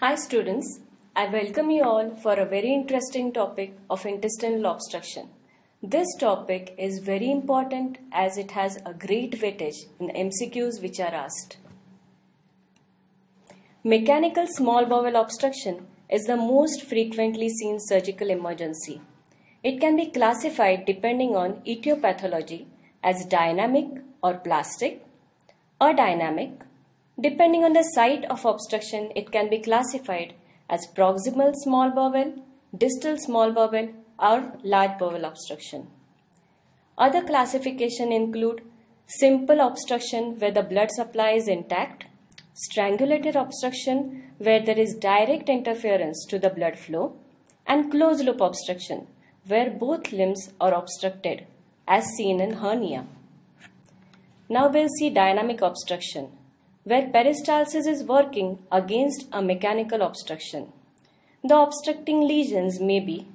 Hi students, I welcome you all for a very interesting topic of intestinal obstruction. This topic is very important as it has a great weightage in the MCQs which are asked. Mechanical small bowel obstruction is the most frequently seen surgical emergency. It can be classified depending on etiopathology as dynamic or plastic or dynamic Depending on the site of obstruction, it can be classified as proximal small bowel, distal small bowel, or large bowel obstruction. Other classification include simple obstruction where the blood supply is intact, strangulated obstruction where there is direct interference to the blood flow, and closed loop obstruction where both limbs are obstructed as seen in hernia. Now we'll see dynamic obstruction where peristalsis is working against a mechanical obstruction. The obstructing lesions may be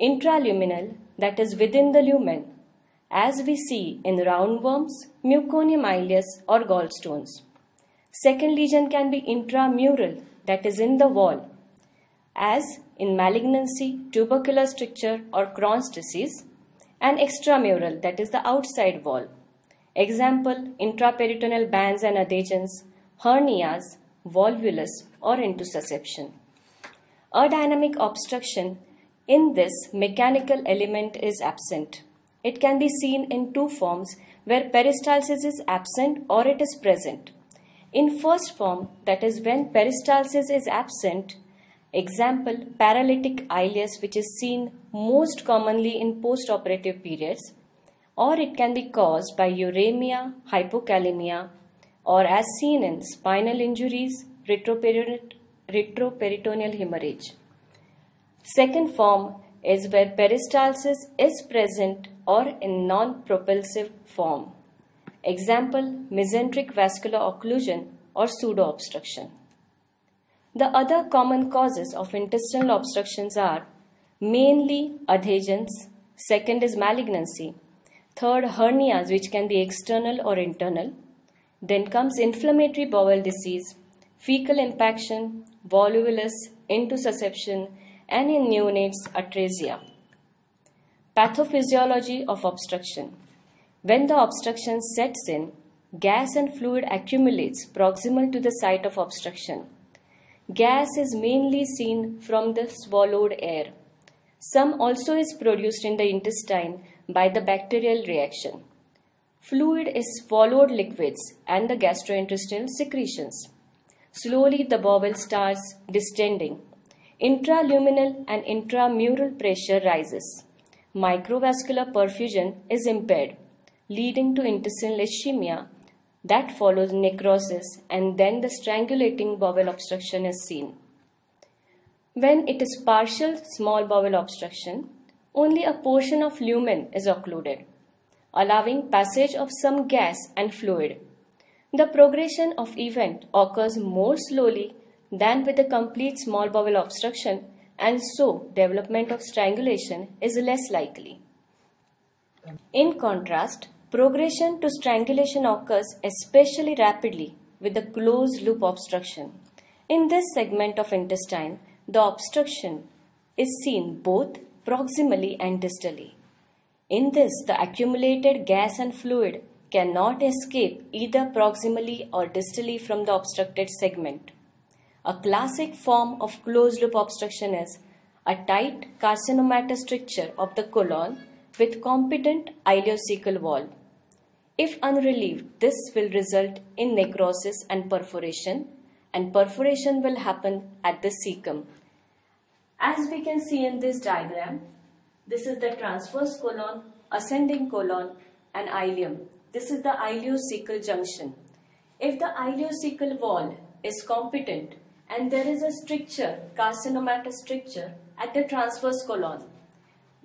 intraluminal, that is within the lumen, as we see in roundworms, meconium ileus, or gallstones. Second lesion can be intramural, that is in the wall, as in malignancy, tubercular stricture, or Crohn's disease, and extramural, that is the outside wall. Example, intraperitoneal bands and adhesions, hernias, volvulus, or intussusception. Adynamic obstruction in this mechanical element is absent. It can be seen in two forms where peristalsis is absent or it is present. In first form, that is when peristalsis is absent, example paralytic ileus which is seen most commonly in postoperative periods, or it can be caused by uremia, hypokalemia, or as seen in spinal injuries, retroperitoneal hemorrhage. Second form is where peristalsis is present or in non-propulsive form. Example, mesenteric vascular occlusion or pseudo-obstruction. The other common causes of intestinal obstructions are mainly adhesions, second is malignancy, third hernias which can be external or internal, then comes inflammatory bowel disease, fecal impaction, volvulus, intussusception, and in neonates, atresia. Pathophysiology of obstruction. When the obstruction sets in, gas and fluid accumulates proximal to the site of obstruction. Gas is mainly seen from the swallowed air. Some also is produced in the intestine by the bacterial reaction. Fluid is swallowed liquids and the gastrointestinal secretions. Slowly the bowel starts distending. Intraluminal and intramural pressure rises. Microvascular perfusion is impaired, leading to intestinal ischemia that follows necrosis and then the strangulating bowel obstruction is seen. When it is partial small bowel obstruction, only a portion of lumen is occluded allowing passage of some gas and fluid. The progression of event occurs more slowly than with a complete small bowel obstruction and so development of strangulation is less likely. In contrast, progression to strangulation occurs especially rapidly with a closed loop obstruction. In this segment of intestine, the obstruction is seen both proximally and distally. In this, the accumulated gas and fluid cannot escape either proximally or distally from the obstructed segment. A classic form of closed loop obstruction is a tight carcinomatous stricture of the colon with competent ileocecal valve. If unrelieved, this will result in necrosis and perforation, and perforation will happen at the cecum. As we can see in this diagram, this is the transverse colon, ascending colon and ileum. This is the ileocecal junction. If the ileocecal valve is competent and there is a stricture, carcinomatous stricture at the transverse colon,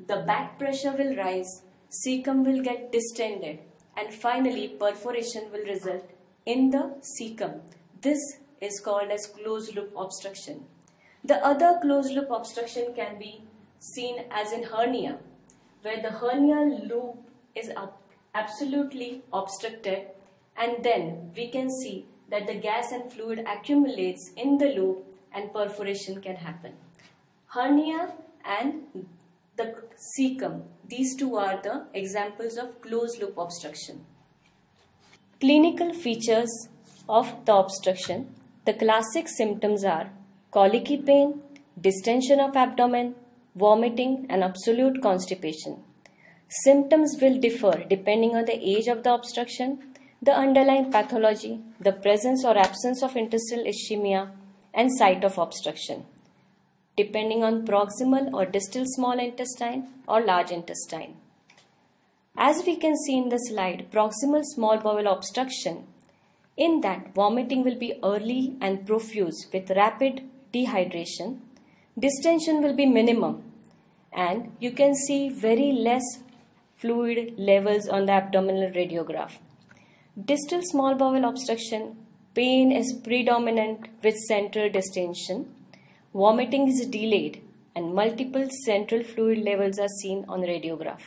the back pressure will rise, cecum will get distended and finally perforation will result in the cecum. This is called as closed loop obstruction. The other closed loop obstruction can be seen as in hernia, where the hernial loop is absolutely obstructed and then we can see that the gas and fluid accumulates in the loop and perforation can happen. Hernia and the cecum, these two are the examples of closed loop obstruction. Clinical features of the obstruction. The classic symptoms are colicky pain, distension of abdomen, vomiting and absolute constipation. Symptoms will differ depending on the age of the obstruction, the underlying pathology, the presence or absence of intestinal ischemia, and site of obstruction, depending on proximal or distal small intestine or large intestine. As we can see in the slide, proximal small bowel obstruction, in that vomiting will be early and profuse with rapid dehydration, distension will be minimum, and you can see very less fluid levels on the abdominal radiograph. Distal small bowel obstruction, pain is predominant with central distension, vomiting is delayed, and multiple central fluid levels are seen on radiograph.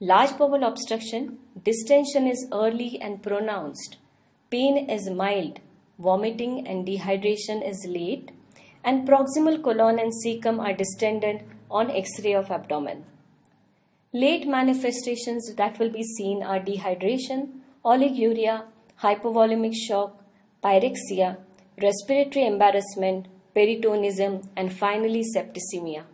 Large bowel obstruction, distension is early and pronounced, pain is mild, vomiting and dehydration is late, and proximal colon and cecum are distended on X-ray of abdomen. Late manifestations that will be seen are dehydration, oliguria, hypovolemic shock, pyrexia, respiratory embarrassment, peritonism, and finally septicemia.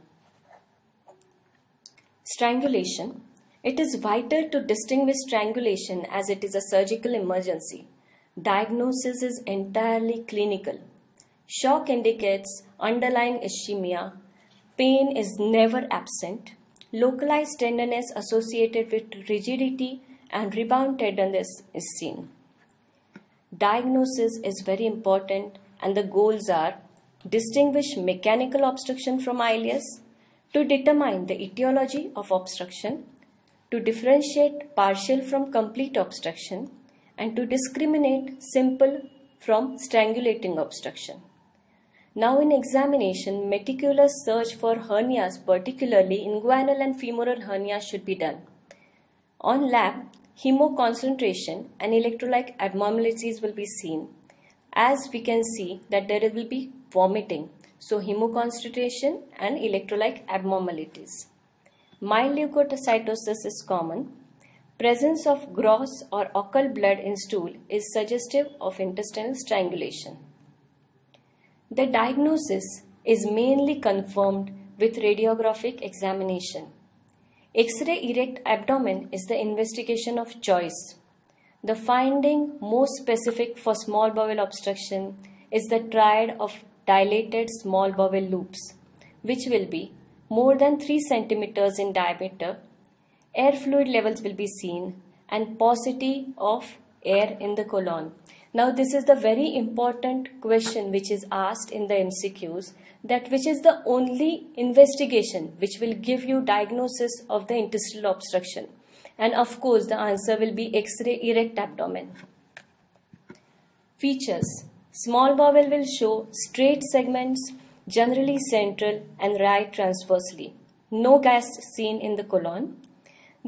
Strangulation. It is vital to distinguish strangulation as it is a surgical emergency. Diagnosis is entirely clinical. Shock indicates underlying ischemia. Pain is never absent. Localized tenderness associated with rigidity and rebound tenderness is seen. Diagnosis is very important and the goals are distinguish mechanical obstruction from ileus, to determine the etiology of obstruction, to differentiate partial from complete obstruction, and to discriminate simple from strangulating obstruction. Now, in examination, meticulous search for hernias, particularly inguinal and femoral hernias, should be done. On lab, hemoconcentration and electrolyte abnormalities will be seen. As we can see that there will be vomiting, so hemoconcentration and electrolyte abnormalities. Mild leukocytosis is common. Presence of gross or occult blood in stool is suggestive of intestinal strangulation. The diagnosis is mainly confirmed with radiographic examination. X-ray erect abdomen is the investigation of choice. The finding most specific for small bowel obstruction is the triad of dilated small bowel loops, which will be more than 3 centimeters in diameter. Air fluid levels will be seen and paucity of air in the colon. Now, this is the very important question which is asked in the MCQs that which is the only investigation which will give you diagnosis of the intestinal obstruction. And of course, the answer will be X-ray erect abdomen. Features. Small bowel will show straight segments, generally central and right transversely. No gas seen in the colon.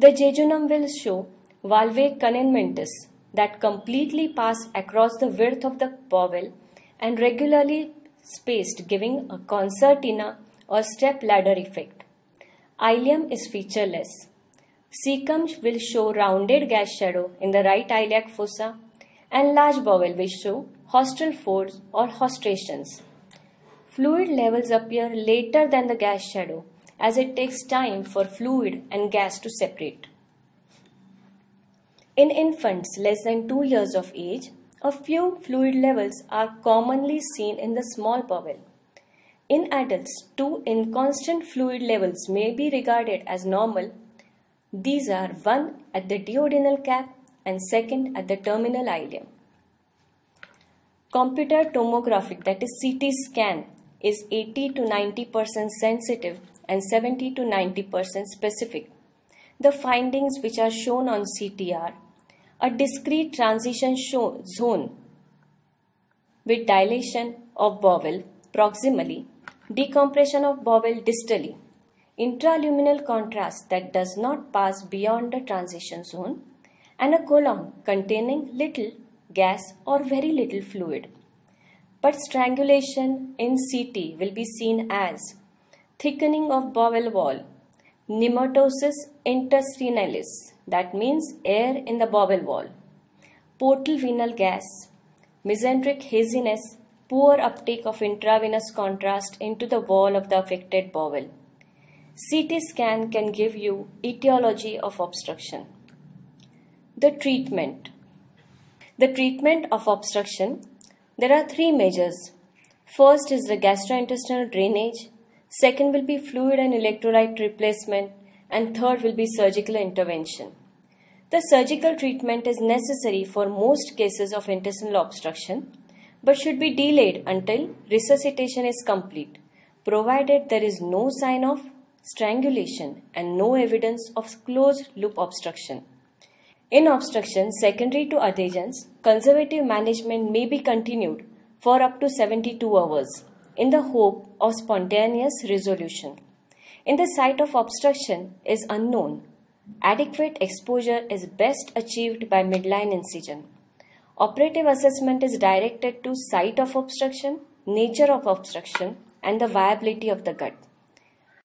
The jejunum will show valvulae conniventes that completely pass across the width of the bowel and regularly spaced giving a concertina or step ladder effect. Ileum is featureless. Cecum will show rounded gas shadow in the right iliac fossa and large bowel will show haustral folds or haustrations. Fluid levels appear later than the gas shadow as it takes time for fluid and gas to separate. In infants less than 2 years of age, a few fluid levels are commonly seen in the small bowel. In adults, two inconstant fluid levels may be regarded as normal. These are one at the duodenal cap and second at the terminal ileum. Computer tomographic, that is CT scan, is 80 to 90% sensitive and 70 to 90% specific. The findings which are shown on CTR a discrete transition show, zone with dilation of bowel proximally, decompression of bowel distally, intraluminal contrast that does not pass beyond the transition zone, and a colon containing little gas or very little fluid. but strangulation in CT will be seen as thickening of bowel wall, pneumatosis intestinalis, that means air in the bowel wall, portal venous gas, mesenteric haziness, poor uptake of intravenous contrast into the wall of the affected bowel. CT scan can give you etiology of obstruction. The treatment. The treatment of obstruction there are three measures. First is the gastrointestinal drainage, second will be fluid and electrolyte replacement, and third will be surgical intervention. The surgical treatment is necessary for most cases of intestinal obstruction but should be delayed until resuscitation is complete, provided there is no sign of strangulation and no evidence of closed loop obstruction. In obstruction secondary to adhesions, conservative management may be continued for up to 72 hours in the hope of spontaneous resolution. In the site of obstruction is unknown. Adequate exposure is best achieved by midline incision. Operative assessment is directed to site of obstruction, nature of obstruction, and the viability of the gut.